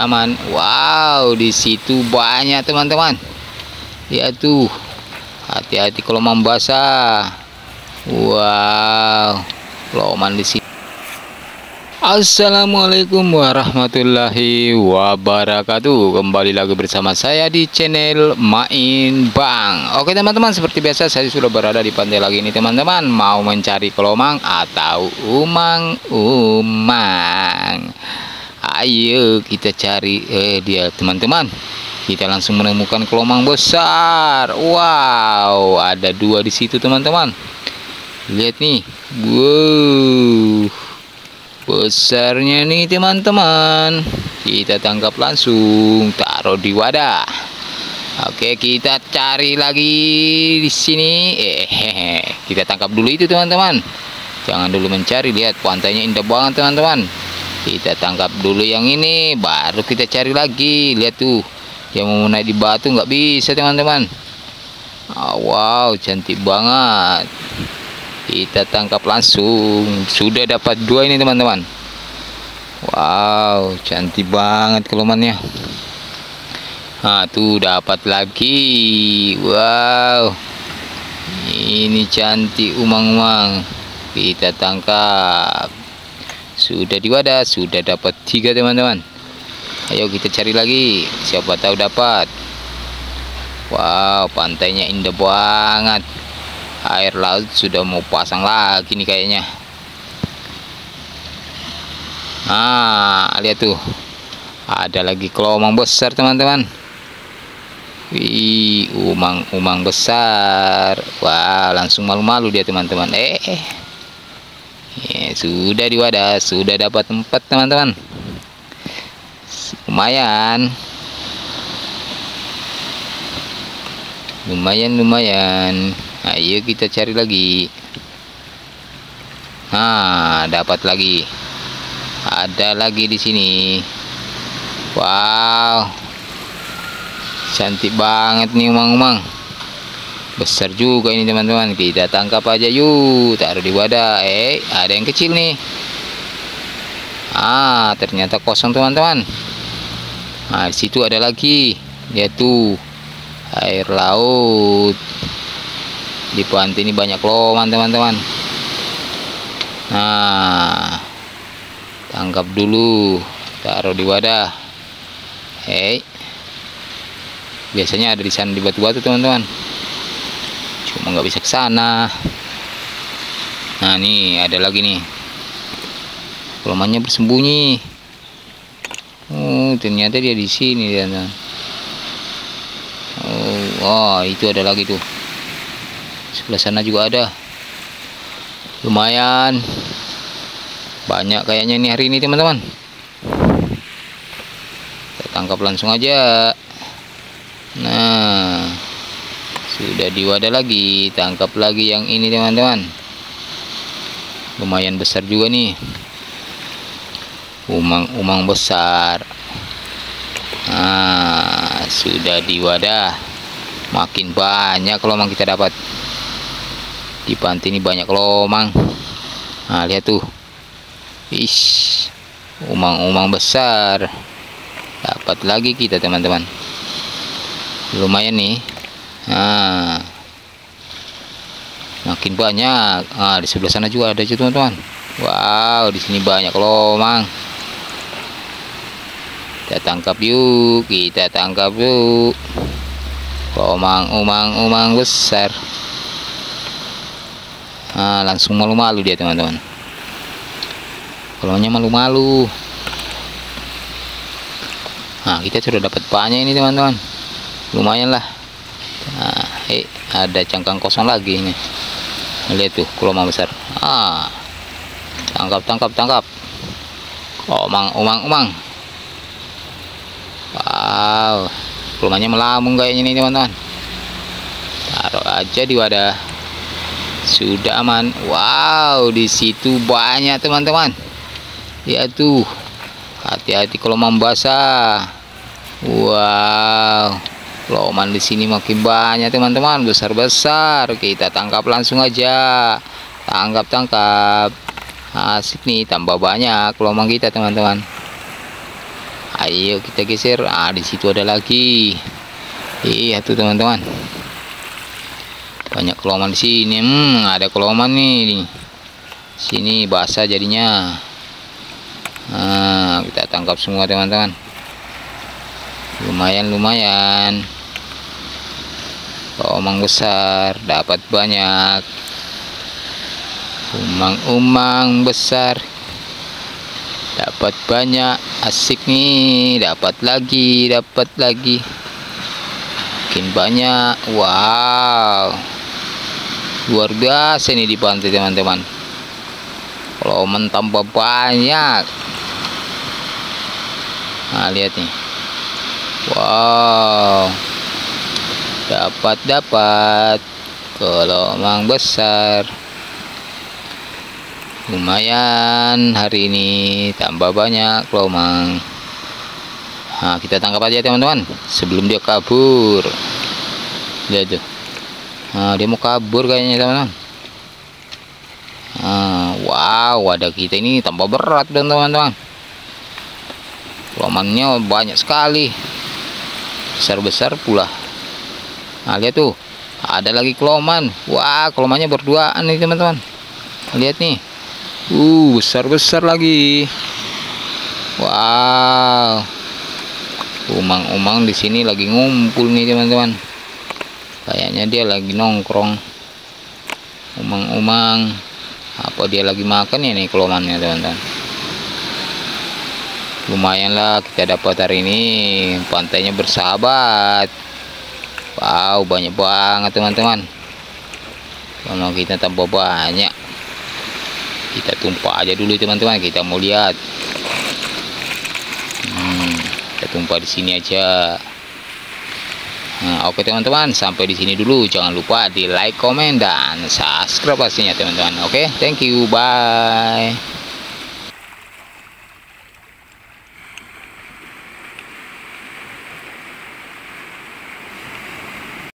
aman. Wow di situ banyak teman-teman. Ya tuh. Hati-hati kalau membasah wow loman di sini Assalamualaikum warahmatullahi wabarakatuh. Kembali lagi bersama saya di channel Main Bang. Oke teman-teman seperti biasa saya sudah berada di pantai lagi ini teman-teman. Mau mencari kelomang atau umang-umang Ayo kita cari eh, dia teman-teman. Kita langsung menemukan kelomang besar. Wow ada dua di situ teman-teman. Lihat nih. Wow besarnya nih teman-teman. Kita tangkap langsung taruh di wadah. Oke kita cari lagi di sini. Eh kita tangkap dulu itu teman-teman. Jangan dulu mencari lihat pantainya indah banget teman-teman kita tangkap dulu yang ini baru kita cari lagi. Lihat tuh yang mau naik di batu nggak bisa teman-teman. Oh, wow cantik banget. Kita tangkap langsung. Sudah dapat dua ini teman-teman. Wow cantik banget kelumannya nah tuh dapat lagi. Wow. Ini cantik umang-umang. Kita tangkap sudah di wadah sudah dapat tiga teman-teman. Ayo kita cari lagi. Siapa tahu dapat. Wow pantainya indah banget. Air laut sudah mau pasang lagi nih kayaknya. Nah lihat tuh. Ada lagi kelomang besar teman-teman. Wih umang-umang besar. Wah langsung malu-malu dia teman-teman. Eh sudah di wadah sudah dapat tempat teman-teman. Lumayan. Lumayan lumayan. Ayo kita cari lagi. Nah dapat lagi. Ada lagi di sini. Wow. Cantik banget nih umang-umang besar juga ini teman-teman. Kita tangkap aja yuk. Taruh di wadah. Eh ada yang kecil nih. Ah ternyata kosong teman-teman. Nah situ ada lagi. Tuh air laut. Di pantai ini banyak loman teman-teman. Nah tangkap dulu. Taruh di wadah. Hei biasanya ada di sana di batu-batu teman-teman cuma nggak bisa ke sana nah nih ada lagi nih. Lomannya bersembunyi. Oh ternyata dia di sini teman-teman oh wah itu ada lagi tuh. Sebelah sana juga ada. Lumayan. Banyak kayaknya ini hari ini teman-teman. Kita tangkap langsung aja. Nah sudah di wadah lagi tangkap lagi yang ini teman-teman. Lumayan besar juga nih. Umang-umang besar. Nah sudah di wadah makin banyak memang kita dapat. Di pantai ini banyak lomang. Nah lihat tuh. Ish umang-umang besar. Dapat lagi kita teman-teman. Lumayan nih nah makin banyak. Ah di sebelah sana juga ada teman-teman wow di sini banyak lomang. Kita tangkap yuk kita tangkap yuk. Lomang umang umang besar. Nah, langsung malu-malu dia teman-teman kolonnya malu-malu. Nah kita sudah dapat banyak ini teman-teman lumayan lah nah, eh ada cangkang kosong lagi ini. Lihat tuh kolomang besar. Ah tangkap tangkap tangkap. Omang omang omang wow kolomanya melambung kayaknya ini teman-teman. Taruh aja di wadah. Sudah aman. Wow di situ banyak teman-teman. Ya tuh. Hati-hati kalau membasah wow loman di sini makin banyak teman-teman. Besar-besar. Kita tangkap langsung aja. Tangkap tangkap. Asik nih tambah banyak lomang kita teman-teman. Ayo kita geser. Ah di situ ada lagi. Iya tuh teman-teman. Banyak keloman di sini. Hmm ada keloman nih sini basah jadinya. Nah kita tangkap semua teman-teman. Lumayan lumayan omang besar dapat banyak. Umang-umang besar dapat banyak. Asik nih dapat lagi dapat lagi. Makin banyak wow. Luar biasa nih di pantai teman-teman. Kalau mentambah banyak. Nah lihat nih. Wow dapat dapat. Gelombang besar. Lumayan hari ini tambah banyak gelombang. Nah kita tangkap aja teman-teman. Sebelum dia kabur. Lihat tuh. Nah dia mau kabur kayaknya teman-teman. Nah, wow ada kita ini tambah berat dong teman-teman. Gelombangnya banyak sekali. Besar-besar pula nah lihat tuh. Ada lagi keloman. Wah kelomannya berduaan nih teman-teman. Lihat nih. Uh besar-besar lagi. Wow. Umang-umang di sini lagi ngumpul nih teman-teman. Kayaknya dia lagi nongkrong. Umang-umang. Apa dia lagi makan ya nih kelomannya teman-teman? Lumayan lah kita dapat hari ini. Pantainya bersahabat wow banyak banget teman-teman. Kalau kita tambah banyak kita tumpah aja dulu teman-teman. Kita mau lihat. Hmm, kita tumpah di sini aja. Nah oke teman-teman. Sampai di sini dulu. Jangan lupa di like comment dan subscribe pastinya teman-teman. Oke thank you. Bye